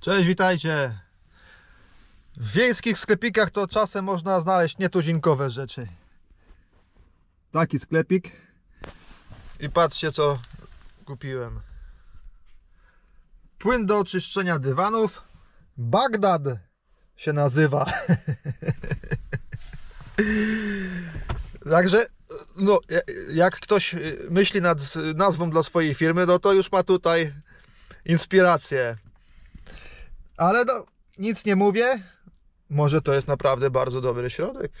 Cześć, witajcie. W wiejskich sklepikach to czasem można znaleźć nietuzinkowe rzeczy. Taki sklepik. I patrzcie co kupiłem. Płyn do oczyszczenia dywanów. Bagdad się nazywa. Także, no, jak ktoś myśli nad nazwą dla swojej firmy, no to już ma tutaj inspirację. Ale no, nic nie mówię. Może to jest naprawdę bardzo dobry środek.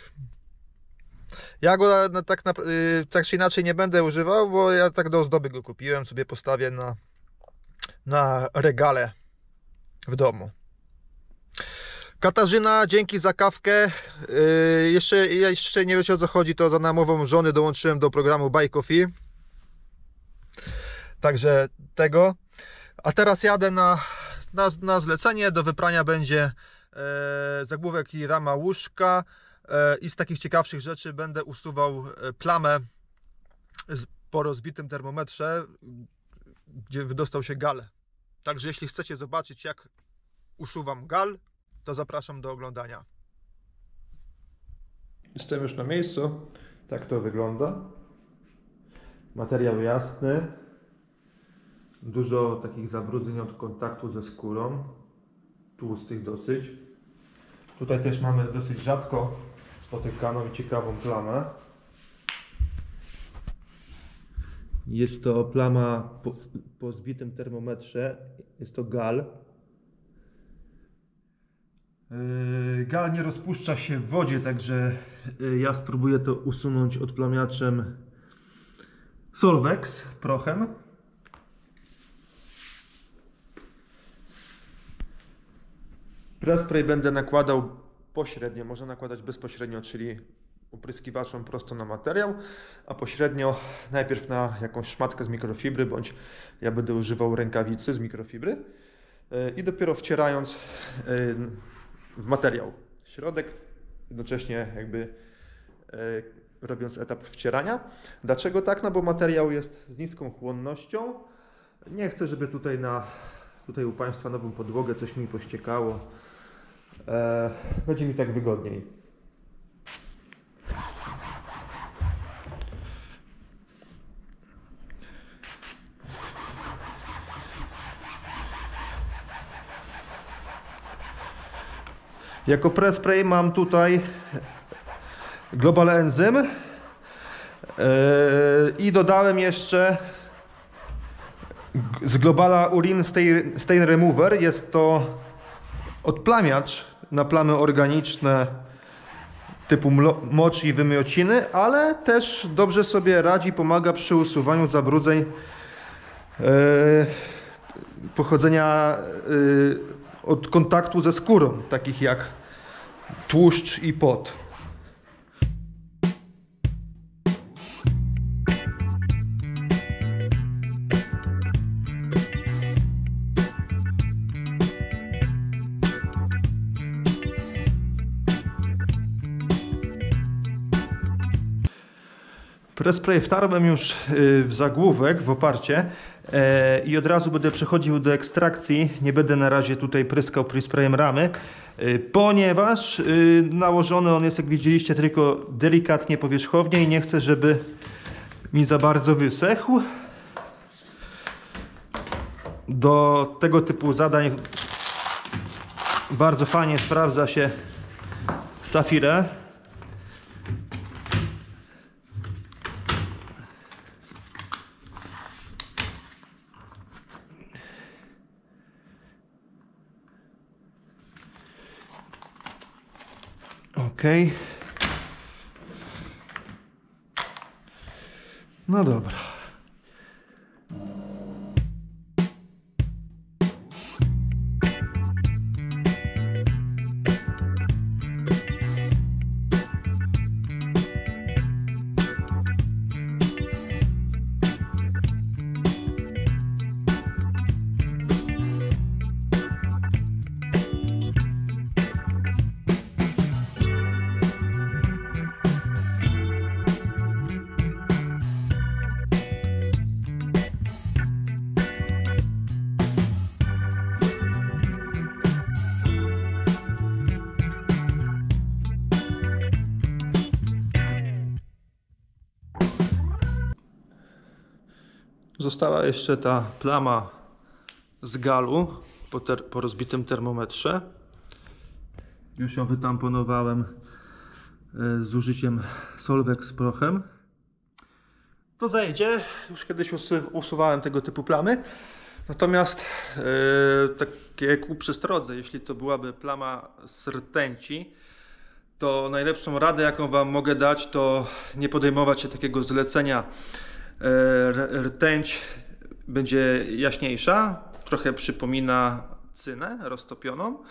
Ja go tak, na, tak czy inaczej nie będę używał, bo ja tak do ozdoby go kupiłem, sobie postawię na, na regale w domu. Katarzyna, dzięki za kawkę. Yy, jeszcze, jeszcze nie wiecie o co chodzi, to za namową żony dołączyłem do programu Buy Coffee. Także tego. A teraz jadę na, na, na zlecenie. Do wyprania będzie e, zagłówek i rama łóżka. E, I z takich ciekawszych rzeczy będę usuwał e, plamę po rozbitym termometrze, gdzie wydostał się gal. Także jeśli chcecie zobaczyć jak usuwam gal, to zapraszam do oglądania. Jestem już na miejscu. Tak to wygląda. Materiał jasny. Dużo takich zabrudzeń od kontaktu ze skórą. Tłustych dosyć. Tutaj też mamy dosyć rzadko spotykaną i ciekawą plamę. Jest to plama po, po zbitym termometrze. Jest to gal. Yy, gal nie rozpuszcza się w wodzie, także yy, ja spróbuję to usunąć odplamiaczem Solvex prochem. Prespray będę nakładał pośrednio, można nakładać bezpośrednio, czyli opryskiwaczem prosto na materiał, a pośrednio najpierw na jakąś szmatkę z mikrofibry, bądź ja będę używał rękawicy z mikrofibry yy, i dopiero wcierając w materiał środek, jednocześnie jakby robiąc etap wcierania. Dlaczego tak? No bo materiał jest z niską chłonnością. Nie chcę, żeby tutaj na tutaj u Państwa nową podłogę coś mi pościekało. E, będzie mi tak wygodniej. Jako prespray mam tutaj Global Enzym yy, i dodałem jeszcze z Globala Urin Stain Remover. Jest to odplamiacz na plamy organiczne typu mocz i wymiociny, ale też dobrze sobie radzi, pomaga przy usuwaniu zabrudzeń yy, pochodzenia yy, od kontaktu ze skórą, takich jak tłuszcz i pot. Prespray wtarłem już y, w zagłówek, w oparcie e, i od razu będę przechodził do ekstrakcji. Nie będę na razie tutaj pryskał sprayem ramy, y, ponieważ y, nałożony on jest, jak widzieliście, tylko delikatnie powierzchownie i nie chcę, żeby mi za bardzo wysechł. Do tego typu zadań bardzo fajnie sprawdza się safirę. Ok. No dobra. Została jeszcze ta plama z galu po, ter- po rozbitym termometrze. Już ją wytamponowałem e, z użyciem solwek z prochem. To zejdzie. Już kiedyś usuwałem tego typu plamy. Natomiast e, takie ku przestrodze, jeśli to byłaby plama z rtęci, to najlepszą radę, jaką Wam mogę dać, to nie podejmować się takiego zlecenia. E, rtęć będzie jaśniejsza, trochę przypomina cynę roztopioną.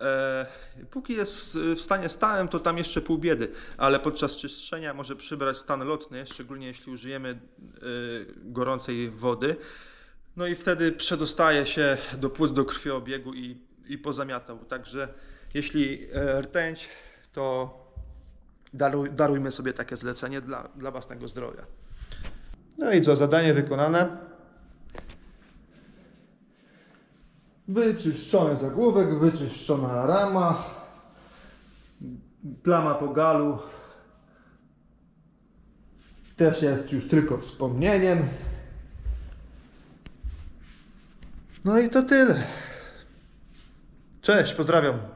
E, póki jest w- stanie stałym, to tam jeszcze pół biedy, ale podczas czyszczenia może przybrać stan lotny, szczególnie jeśli użyjemy e, gorącej wody. No i wtedy przedostaje się do płuc, do krwiobiegu i, i pozamiatał. Także jeśli rtęć, to daruj, darujmy sobie takie zlecenie dla, dla własnego zdrowia. No i co, zadanie wykonane. Wyczyszczony zagłówek, wyczyszczona rama, plama po galu też jest już tylko wspomnieniem. No i to tyle. Cześć, pozdrawiam.